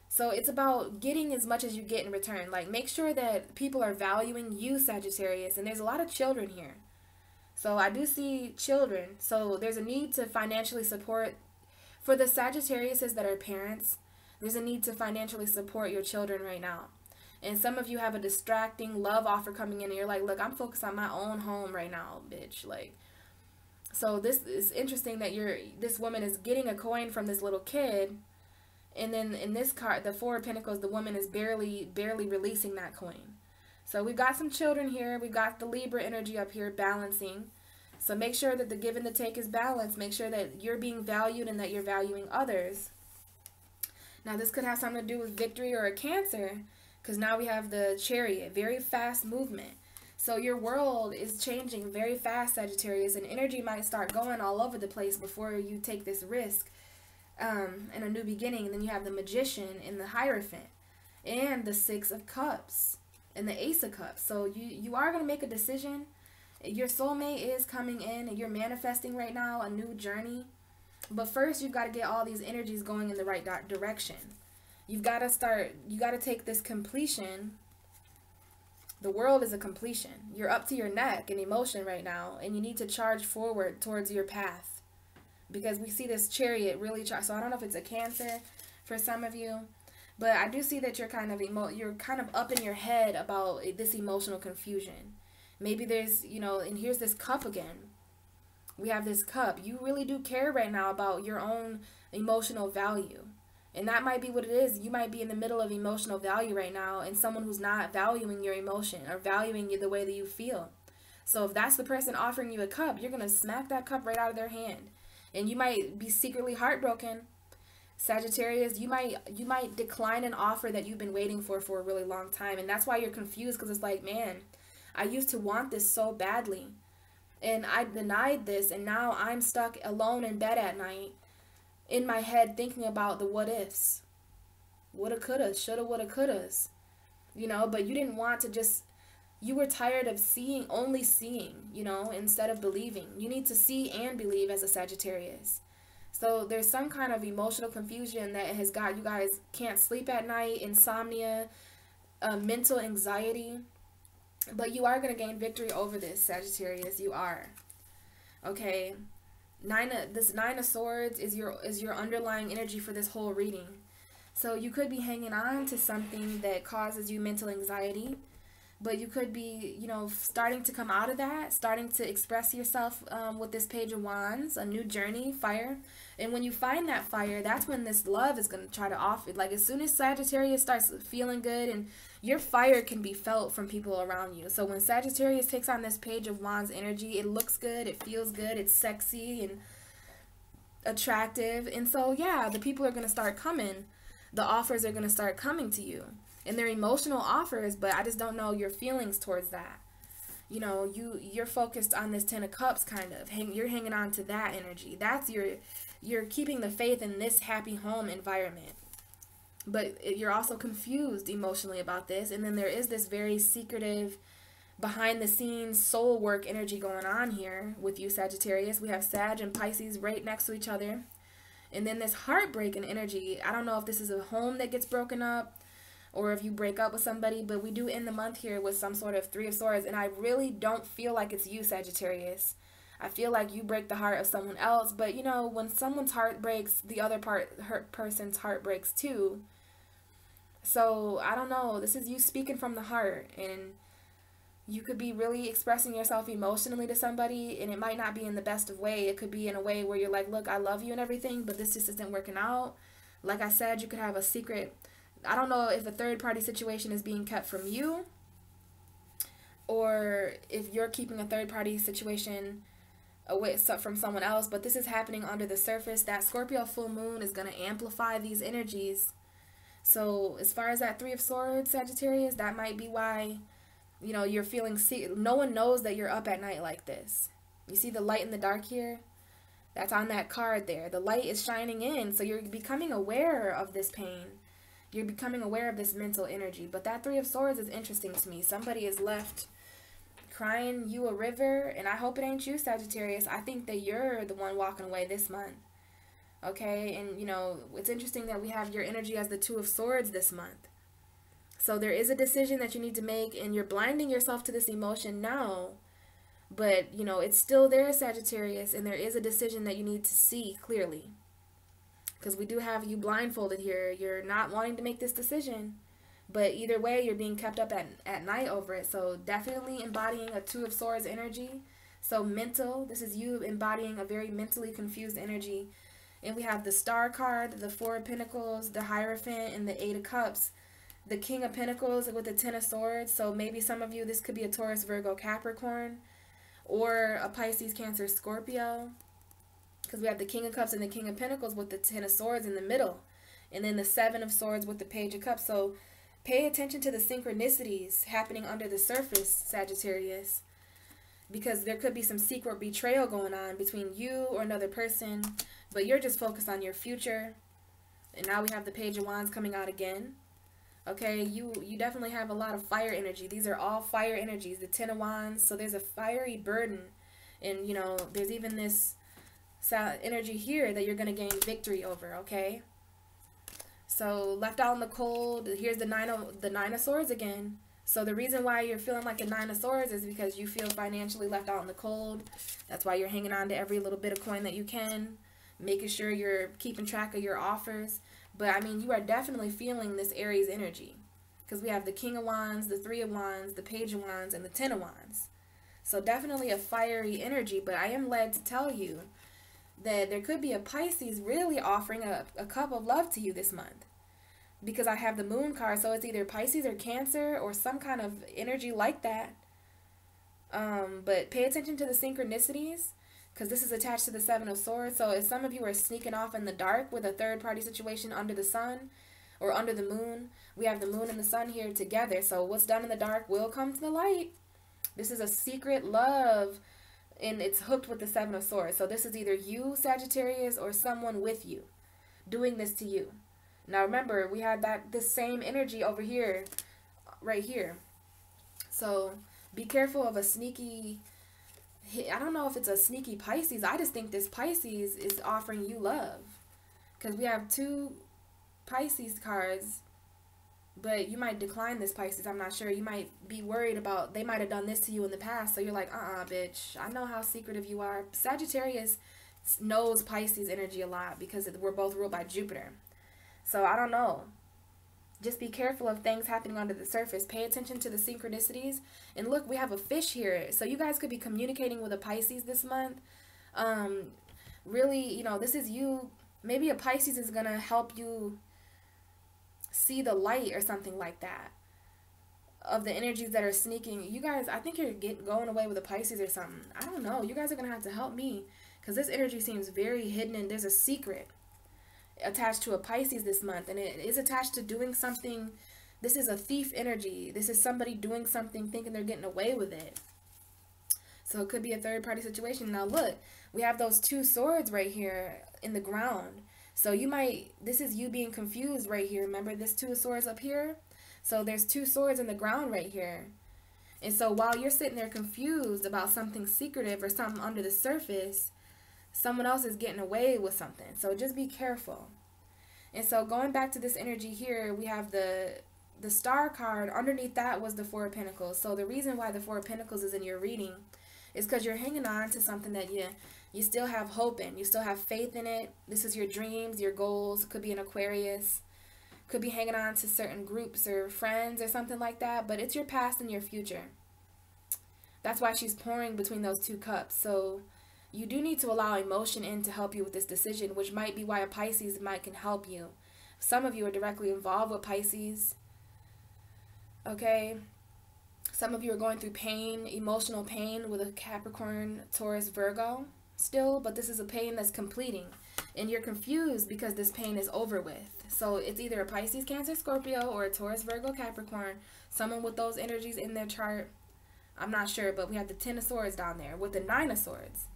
So it's about getting as much as you get in return. Like make sure that people are valuing you, Sagittarius. And there's a lot of children here. So I do see children. So there's a need to financially support for the Sagittariuses that are parents. There's a need to financially support your children right now. And some of you have a distracting love offer coming in and you're like, look, I'm focused on my own home right now, bitch. Like, so this is interesting that you're, this woman is getting a coin from this little kid. And then in this card, the Four of Pentacles, the woman is barely, barely releasing that coin. So we've got some children here. We've got the Libra energy up here balancing. So make sure that the give and the take is balanced. Make sure that you're being valued and that you're valuing others. Now this could have something to do with victory or a cancer because now we have the chariot, very fast movement. So your world is changing very fast, Sagittarius, and energy might start going all over the place before you take this risk um, and a new beginning. And then you have the magician and the hierophant and the six of cups and the ace of cups. So you, you are going to make a decision. Your soulmate is coming in and you're manifesting right now a new journey. But first, you've got to get all these energies going in the right direction. You've got to start, you got to take this completion. The world is a completion. You're up to your neck in emotion right now, and you need to charge forward towards your path. Because we see this chariot really try. So I don't know if it's a cancer for some of you, but I do see that you're kind of emo you're kind of up in your head about this emotional confusion. Maybe there's, you know, and here's this cup again. We have this cup. You really do care right now about your own emotional value. And that might be what it is. You might be in the middle of emotional value right now and someone who's not valuing your emotion or valuing you the way that you feel. So if that's the person offering you a cup, you're going to smack that cup right out of their hand. And you might be secretly heartbroken. Sagittarius, you might you might decline an offer that you've been waiting for for a really long time and that's why you're confused because it's like, man, I used to want this so badly. And I denied this and now I'm stuck alone in bed at night in my head thinking about the what ifs. Woulda, coulda, shoulda, woulda, couldas. You know, but you didn't want to just, you were tired of seeing, only seeing, you know, instead of believing. You need to see and believe as a Sagittarius. So there's some kind of emotional confusion that has got you guys can't sleep at night, insomnia, uh, mental anxiety. But you are going to gain victory over this, Sagittarius. You are. Okay nine of this nine of swords is your is your underlying energy for this whole reading so you could be hanging on to something that causes you mental anxiety but you could be you know starting to come out of that starting to express yourself um, with this page of wands a new journey fire and when you find that fire that's when this love is going to try to offer like as soon as sagittarius starts feeling good and your fire can be felt from people around you. So when Sagittarius takes on this page of wands energy, it looks good, it feels good, it's sexy and attractive. And so yeah, the people are going to start coming. The offers are going to start coming to you. And they're emotional offers, but I just don't know your feelings towards that. You know, you you're focused on this 10 of cups kind of. Hang, you're hanging on to that energy. That's your you're keeping the faith in this happy home environment but you're also confused emotionally about this. And then there is this very secretive behind the scenes soul work energy going on here with you Sagittarius. We have Sag and Pisces right next to each other. And then this heartbreaking energy I don't know if this is a home that gets broken up or if you break up with somebody but we do end the month here with some sort of three of swords. And I really don't feel like it's you Sagittarius. I feel like you break the heart of someone else, but you know, when someone's heart breaks, the other part hurt person's heart breaks too. So, I don't know, this is you speaking from the heart and you could be really expressing yourself emotionally to somebody and it might not be in the best of way. It could be in a way where you're like, "Look, I love you and everything, but this just isn't working out." Like I said, you could have a secret I don't know if a third party situation is being kept from you or if you're keeping a third party situation away from someone else, but this is happening under the surface. That Scorpio full moon is going to amplify these energies. So, as far as that 3 of swords, Sagittarius, that might be why you know, you're feeling see no one knows that you're up at night like this. You see the light in the dark here? That's on that card there. The light is shining in, so you're becoming aware of this pain. You're becoming aware of this mental energy. But that 3 of swords is interesting to me. Somebody is left crying you a river, and I hope it ain't you, Sagittarius. I think that you're the one walking away this month. Okay, and you know, it's interesting that we have your energy as the Two of Swords this month. So there is a decision that you need to make, and you're blinding yourself to this emotion now. But, you know, it's still there, Sagittarius, and there is a decision that you need to see clearly. because we do have you blindfolded here. You're not wanting to make this decision. But either way, you're being kept up at, at night over it. So definitely embodying a Two of Swords energy. So mental, this is you embodying a very mentally confused energy. And we have the Star card, the Four of Pentacles, the Hierophant, and the Eight of Cups. The King of Pentacles with the Ten of Swords. So maybe some of you, this could be a Taurus, Virgo, Capricorn. Or a Pisces, Cancer, Scorpio. Because we have the King of Cups and the King of Pentacles with the Ten of Swords in the middle. And then the Seven of Swords with the Page of Cups. So Pay attention to the synchronicities happening under the surface, Sagittarius, because there could be some secret betrayal going on between you or another person, but you're just focused on your future. And now we have the Page of Wands coming out again. Okay, you you definitely have a lot of fire energy. These are all fire energies. The Ten of Wands, so there's a fiery burden, and you know there's even this energy here that you're gonna gain victory over. Okay, so left out in the cold. Here's the nine of the nine of swords again. So the reason why you're feeling like the nine of swords is because you feel financially left out in the cold. That's why you're hanging on to every little bit of coin that you can, making sure you're keeping track of your offers. But I mean, you are definitely feeling this Aries energy because we have the King of Wands, the Three of Wands, the Page of Wands, and the Ten of Wands. So definitely a fiery energy. But I am led to tell you that there could be a Pisces really offering a, a cup of love to you this month. Because I have the moon card, so it's either Pisces or Cancer or some kind of energy like that. Um, but pay attention to the synchronicities because this is attached to the Seven of Swords. So if some of you are sneaking off in the dark with a third party situation under the sun or under the moon, we have the moon and the sun here together. So what's done in the dark will come to the light. This is a secret love and it's hooked with the Seven of Swords. So this is either you, Sagittarius, or someone with you doing this to you. Now remember, we had that the same energy over here, right here. So be careful of a sneaky, I don't know if it's a sneaky Pisces. I just think this Pisces is offering you love. Because we have two Pisces cards but you might decline this Pisces. I'm not sure. You might be worried about they might have done this to you in the past. So you're like, uh-uh, bitch. I know how secretive you are. Sagittarius knows Pisces energy a lot because we're both ruled by Jupiter. So I don't know. Just be careful of things happening under the surface. Pay attention to the synchronicities. And look, we have a fish here. So you guys could be communicating with a Pisces this month. Um, really, you know, this is you. Maybe a Pisces is going to help you see the light or something like that of the energies that are sneaking. You guys, I think you're getting going away with a Pisces or something. I don't know. You guys are going to have to help me because this energy seems very hidden and there's a secret attached to a Pisces this month and it is attached to doing something. This is a thief energy. This is somebody doing something thinking they're getting away with it. So it could be a third party situation. Now look, we have those two swords right here in the ground. So you might, this is you being confused right here. Remember this two swords up here? So there's two swords in the ground right here. And so while you're sitting there confused about something secretive or something under the surface, someone else is getting away with something. So just be careful. And so going back to this energy here, we have the the star card. Underneath that was the four of pentacles. So the reason why the four of pentacles is in your reading is because you're hanging on to something that you you still have hope in. You still have faith in it. This is your dreams, your goals. Could be an Aquarius. Could be hanging on to certain groups or friends or something like that. But it's your past and your future. That's why she's pouring between those two cups. So you do need to allow emotion in to help you with this decision, which might be why a Pisces might can help you. Some of you are directly involved with Pisces. Okay. Some of you are going through pain, emotional pain with a Capricorn, Taurus, Virgo still, but this is a pain that's completing. And you're confused because this pain is over with. So it's either a Pisces, Cancer, Scorpio, or a Taurus, Virgo, Capricorn. Someone with those energies in their chart. I'm not sure, but we have the Ten of Swords down there with the Nine of Swords.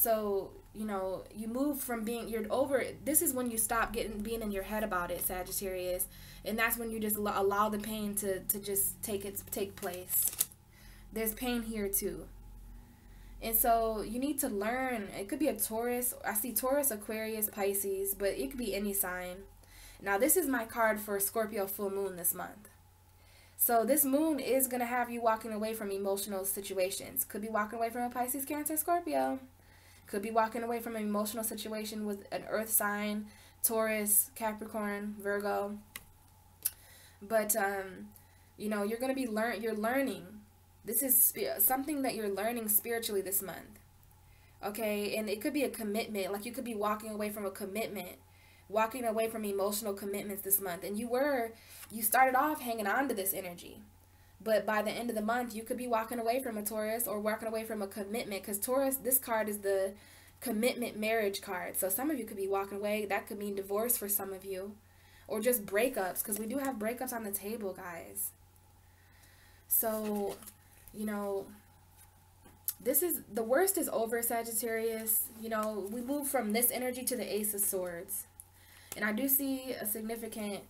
So, you know, you move from being, you're over, this is when you stop getting, being in your head about it, Sagittarius. And that's when you just allow the pain to, to just take its, take place. There's pain here too. And so you need to learn. It could be a Taurus. I see Taurus, Aquarius, Pisces, but it could be any sign. Now, this is my card for Scorpio full moon this month. So this moon is going to have you walking away from emotional situations. Could be walking away from a Pisces, Cancer, Scorpio. Could be walking away from an emotional situation with an earth sign. Taurus, Capricorn, Virgo. But um, you know, you're going to be learn you're learning. This is something that you're learning spiritually this month. Okay? And it could be a commitment, like you could be walking away from a commitment, walking away from emotional commitments this month. And you were you started off hanging on to this energy. But by the end of the month, you could be walking away from a Taurus or walking away from a commitment because Taurus, this card is the commitment marriage card. So some of you could be walking away. That could mean divorce for some of you or just breakups because we do have breakups on the table, guys. So, you know, this is the worst is over, Sagittarius. You know, we move from this energy to the Ace of Swords. And I do see a significant,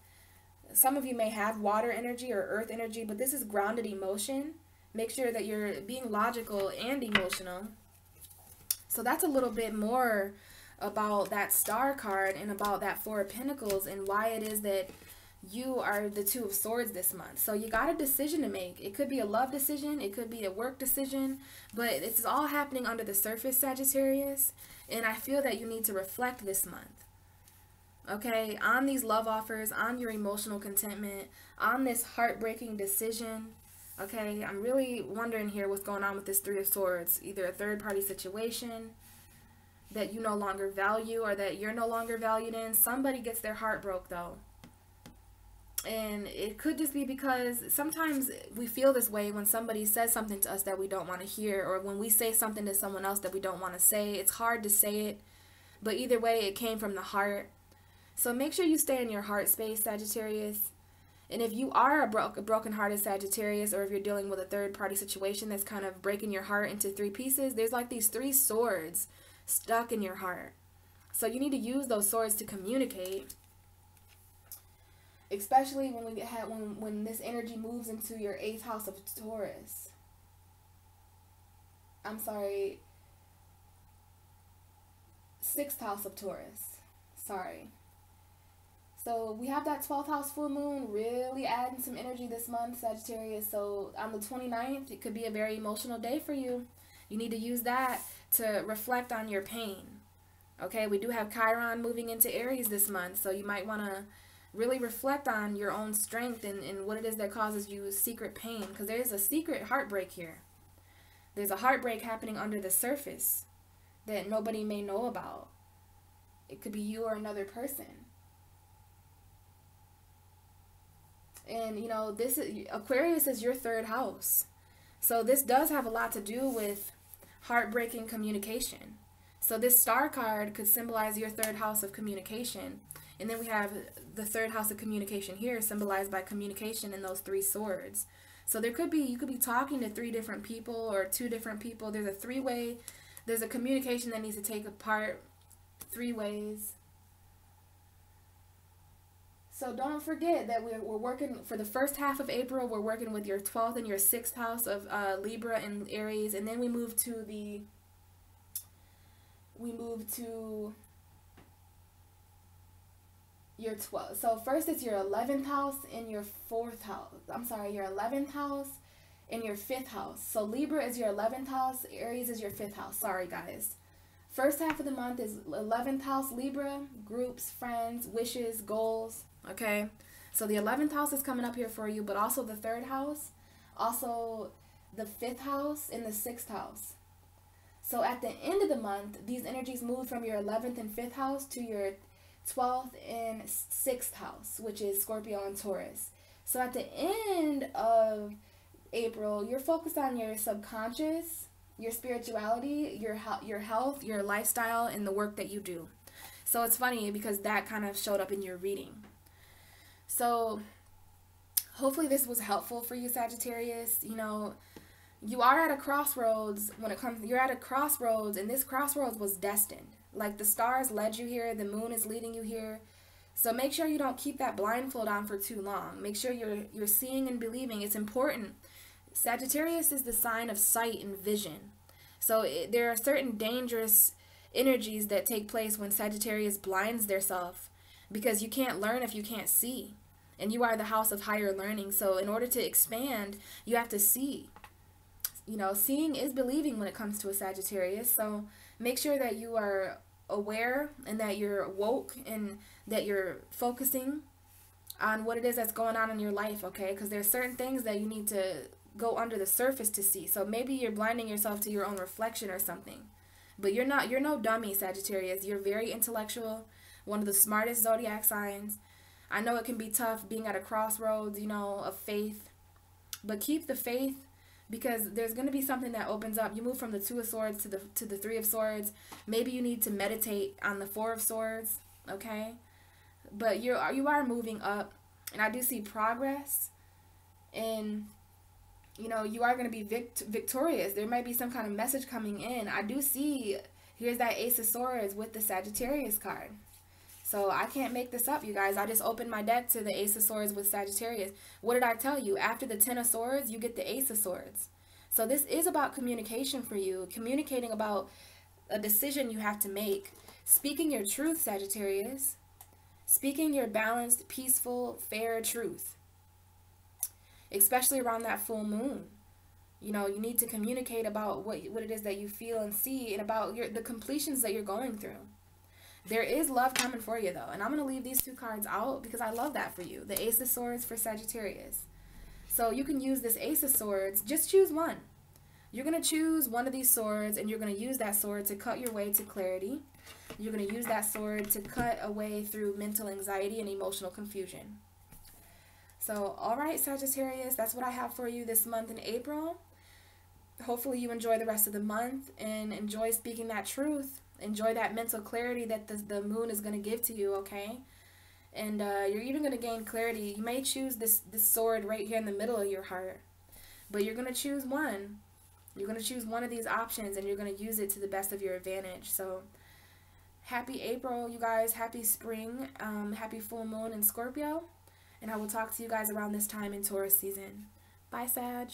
some of you may have water energy or earth energy, but this is grounded emotion. Make sure that you're being logical and emotional. So that's a little bit more about that star card and about that four of pentacles and why it is that you are the two of swords this month. So you got a decision to make. It could be a love decision. It could be a work decision. But it's all happening under the surface sagittarius. And i feel that you need to reflect this month okay on these love offers on your emotional contentment on this heartbreaking decision okay i'm really wondering here what's going on with this three of swords either a third party situation that you no longer value or that you're no longer valued in. Somebody gets their heart broke though. And it could just be because sometimes we feel this way when somebody says something to us that we don't want to hear, or when we say something to someone else that we don't want to say. It's hard to say it, but either way, it came from the heart. So make sure you stay in your heart space, Sagittarius. And if you are a, bro- a broken-hearted Sagittarius, or if you're dealing with a third-party situation that's kind of breaking your heart into three pieces, there's like these three swords stuck in your heart. So you need to use those swords to communicate. Especially when we have when when this energy moves into your eighth house of Taurus. I'm sorry. Sixth house of Taurus. Sorry. So we have that 12th house full moon really adding some energy this month, Sagittarius. So on the 29th, it could be a very emotional day for you. You need to use that to reflect on your pain. Okay, we do have Chiron moving into Aries this month, so you might want to really reflect on your own strength and, and what it is that causes you secret pain because there is a secret heartbreak here. There's a heartbreak happening under the surface that nobody may know about. It could be you or another person. And you know, this is Aquarius is your third house. So this does have a lot to do with heartbreaking communication. So this star card could symbolize your third house of communication. And then we have the third house of communication here symbolized by communication in those three swords. So there could be, you could be talking to three different people or two different people. There's a three-way, there's a communication that needs to take apart three ways. So don't forget that we're, we're working for the first half of April. We're working with your 12th and your 6th house of uh, Libra and Aries. And then we move to the, we move to your 12th. So first it's your 11th house and your 4th house. I'm sorry, your 11th house and your 5th house. So Libra is your 11th house. Aries is your 5th house. Sorry, guys. First half of the month is 11th house Libra, groups, friends, wishes, goals okay? So the 11th house is coming up here for you, but also the third house, also the fifth house, and the sixth house. So at the end of the month, these energies move from your 11th and 5th house to your 12th and 6th house, which is Scorpio and Taurus. So at the end of April, you're focused on your subconscious, your spirituality, your your health, your lifestyle, and the work that you do. So it's funny because that kind of showed up in your reading. So hopefully this was helpful for you, Sagittarius. You know, you are at a crossroads when it comes, you're at a crossroads, and this crossroads was destined. Like the stars led you here, the moon is leading you here. So make sure you don't keep that blindfold on for too long. Make sure you're you're seeing and believing. It's important. Sagittarius is the sign of sight and vision. So it, there are certain dangerous energies that take place when Sagittarius blinds theirself because you can't learn if you can't see. And you are the house of higher learning. So in order to expand, you have to see. You know, seeing is believing when it comes to a Sagittarius. So make sure that you are aware and that you're woke and that you're focusing on what it is that's going on in your life, okay? Because there's certain things that you need to go under the surface to see. So maybe you're blinding yourself to your own reflection or something. But you're not you're no dummy, Sagittarius. You're very intellectual, one of the smartest zodiac signs. I know it can be tough being at a crossroads, you know, of faith. But keep the faith because there's going to be something that opens up. You move from the 2 of swords to the to the 3 of swords. Maybe you need to meditate on the 4 of swords, okay? But you're you are moving up and I do see progress and you know, you are going to be vict- victorious. There might be some kind of message coming in. I do see, here's that Ace of Swords with the Sagittarius card. So I can't make this up, you guys. I just opened my deck to the Ace of Swords with Sagittarius. What did I tell you? After the Ten of Swords, you get the Ace of Swords. So this is about communication for you. Communicating about a decision you have to make. Speaking your truth, Sagittarius. Speaking your balanced, peaceful, fair truth especially around that full moon. You know, you need to communicate about what what it is that you feel and see and about your the completions that you're going through. There is love coming for you though, and I'm going to leave these two cards out because I love that for you. The Ace of Swords for Sagittarius. So you can use this Ace of Swords, just choose one. You're going to choose one of these swords and you're going to use that sword to cut your way to clarity. You're going to use that sword to cut away through mental anxiety and emotional confusion. So, all right, Sagittarius, that's what I have for you this month in April. Hopefully, you enjoy the rest of the month and enjoy speaking that truth. Enjoy that mental clarity that the, the moon is going to give to you, okay? And uh, you're even going to gain clarity. You may choose this, this sword right here in the middle of your heart, but you're going to choose one. You're going to choose one of these options and you're going to use it to the best of your advantage. So, happy April, you guys. Happy spring. Um, happy full moon in Scorpio and I will talk to you guys around this time in Taurus season. Bye, Sag.